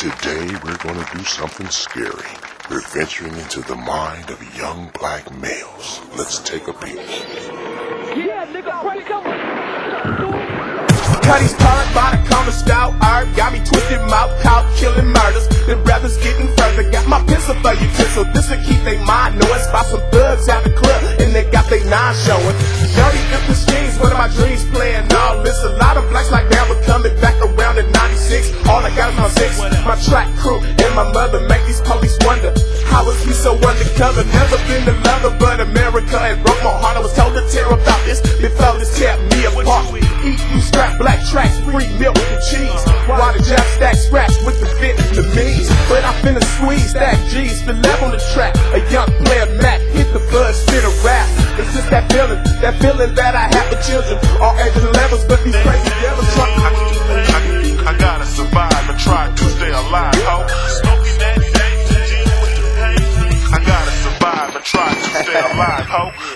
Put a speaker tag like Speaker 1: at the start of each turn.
Speaker 1: Today we're gonna do something scary. We're venturing into the mind of young black males. Let's take a peek.
Speaker 2: Yeah, nigga, Frank, come
Speaker 3: Cuddy's turned by the corner style art. Got me twisted mouth, caught killing murders. The brothers getting further. Got my pistol for you, pistol. This'll keep they mind knowing. Spot some thugs out the club, and they got they nine showing. Dirty empty schemes, what are my dreams playing? I got my six. My track crew and my mother make these police wonder. How was we so undercover? Never been the lover, but America and broke my heart. I was told to tear about this before this tear me apart. Eat you scrap black tracks, free milk and cheese. Why the jack stack scratch with the fit the means? But I finna squeeze that G's level on the track. A young player Mac hit the buzz, spit a rap. It's just that feeling, that feeling that I have for children. All ages and levels, but these crazy devils try.
Speaker 4: Ho. Smoking that day, I gotta survive and try to stay alive, ho.